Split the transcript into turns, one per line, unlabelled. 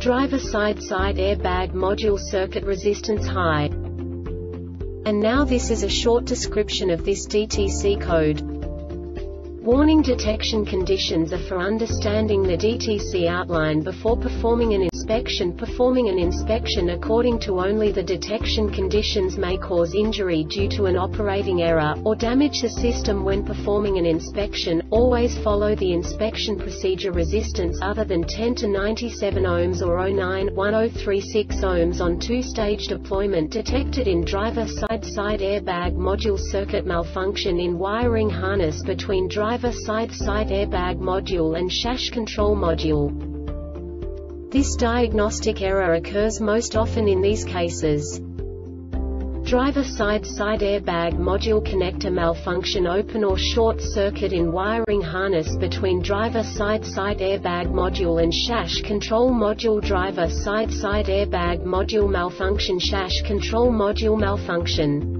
Driver side-side airbag module circuit resistance high. And now this is a short description of this DTC code. Warning detection conditions are for understanding the DTC outline before performing an inspection. Performing an inspection according to only the detection conditions may cause injury due to an operating error, or damage the system when performing an inspection. Always follow the inspection procedure resistance other than 10 to 97 ohms or 09 1036 ohms on two-stage deployment detected in driver side-side airbag module circuit malfunction in wiring harness between driver side-side airbag module and SAS control module. This diagnostic error occurs most often in these cases. Driver side-side airbag module connector malfunction open or short circuit in wiring harness between driver side-side airbag module and SAS control module driver side-side airbag module malfunction SAS control module malfunction.